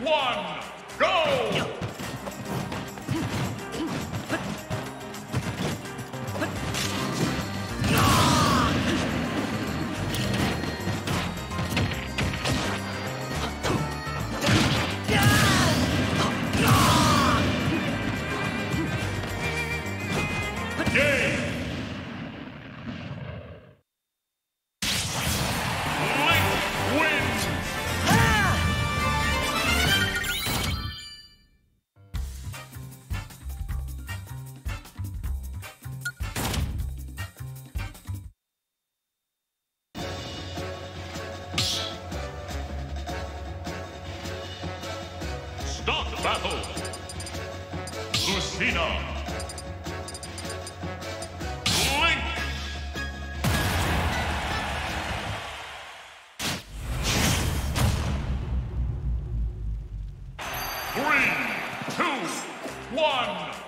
one, go! Battle! Lucina! Link! Three, two, one,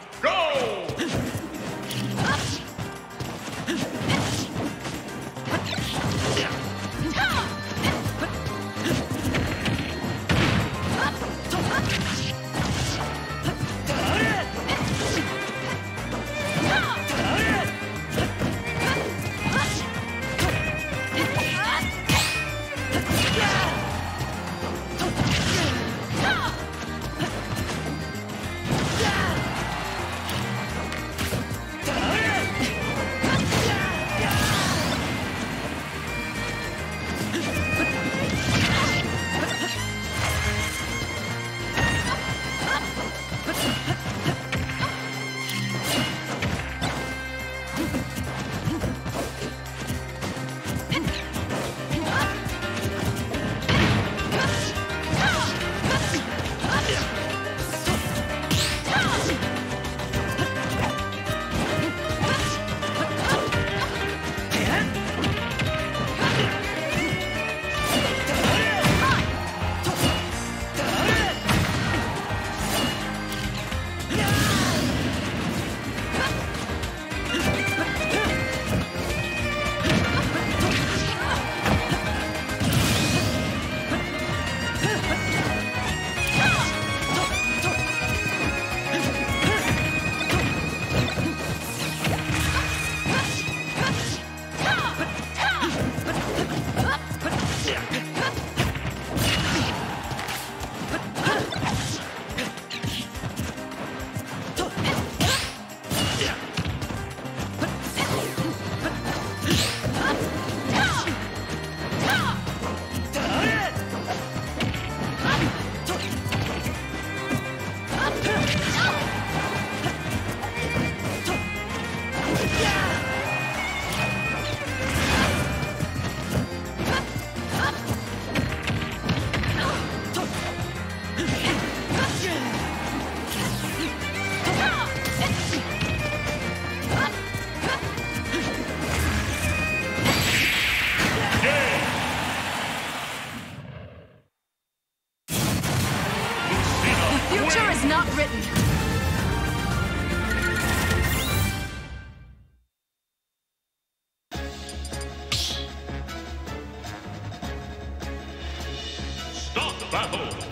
Game! Is not written. Stop battle!